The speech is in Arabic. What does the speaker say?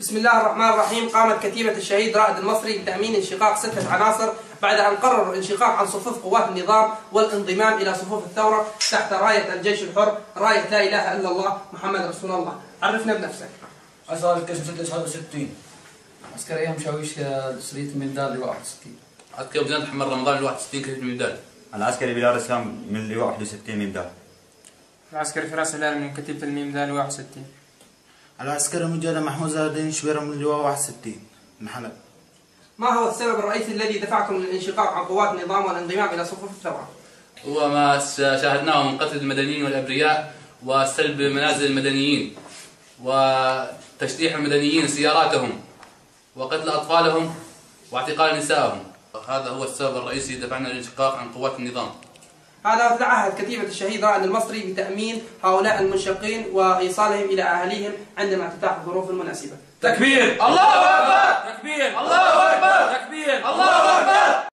بسم الله الرحمن الرحيم. قامت كتيبة الشهيد رائد المصري بتأمين انشقاق ستة عناصر بعد أن قرروا الانشقاق عن صفوف قوات النظام والانضمام إلى صفوف الثورة تحت راية الجيش الحر. راية لا إله إلا الله محمد رسول الله. عرفنا بنفسك. أسرار القسم 69 عسكرية مشاويش سرية المداد 61 عسكري بلاد محمد رمضان ال 61 كتيبة المداد العسكري بلال اسلام من اللواء 61 مبدأ العسكري فراس هلال من كتيبة الميمدان 61 العسكري مجاهد محمود زاد الدين شبيرة من اللواء 61 من حلب ما هو السبب الرئيسي الذي دفعكم للانشقاق عن قوات النظام والانضمام إلى صفوف الثورة؟ هو ما شاهدناه من قتل المدنيين والأبرياء وسلب منازل المدنيين وتشليح المدنيين سياراتهم وقتل أطفالهم واعتقال نسائهم. هذا هو السبب الرئيسي دفعنا للانشقاق عن قوات النظام. هذا تعهد كتيبة الشهيد رائد المصري بتأمين هؤلاء المنشقين وإيصالهم إلى أهاليهم عندما تتاح الظروف المناسبة. تكبير. الله